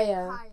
Higher. Higher.